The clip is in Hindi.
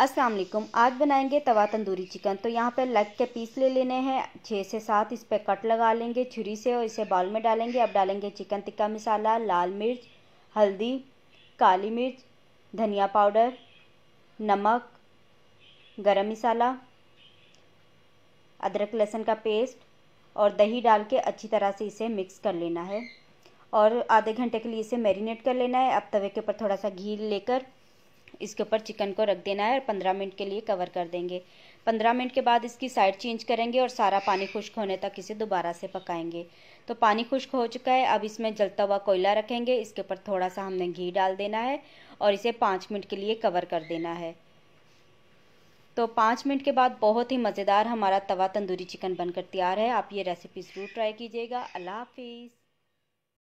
अस्सलाम वालेकुम। आज बनाएँगे तवा तंदूरी चिकन। तो यहाँ पर लेग के पीस ले लेने हैं। छः से सात इस पर कट लगा लेंगे छुरी से और इसे बाउल में डालेंगे। अब डालेंगे चिकन टिक्का मसाला, लाल मिर्च, हल्दी, काली मिर्च, धनिया पाउडर, नमक, गरम मसाला, अदरक लहसुन का पेस्ट और दही डाल के अच्छी तरह से इसे मिक्स कर लेना है। और आधे घंटे के लिए इसे मैरिनेट कर लेना है। अब तवे के ऊपर थोड़ा सा घी लेकर इसके ऊपर चिकन को रख देना है और पंद्रह मिनट के लिए कवर कर देंगे। पंद्रह मिनट के बाद इसकी साइड चेंज करेंगे और सारा पानी खुश्क होने तक इसे दोबारा से पकाएँगे। तो पानी खुश्क हो चुका है, अब इसमें जलता हुआ कोयला रखेंगे। इसके ऊपर थोड़ा सा हमने घी डाल देना है और इसे पाँच मिनट के लिए कवर कर देना है। तो पाँच मिनट के बाद बहुत ही मज़ेदार हमारा तवा तंदूरी चिकन बनकर तैयार है। आप ये रेसिपी ज़रूर ट्राई कीजिएगा। अल्लाह हाफिज़।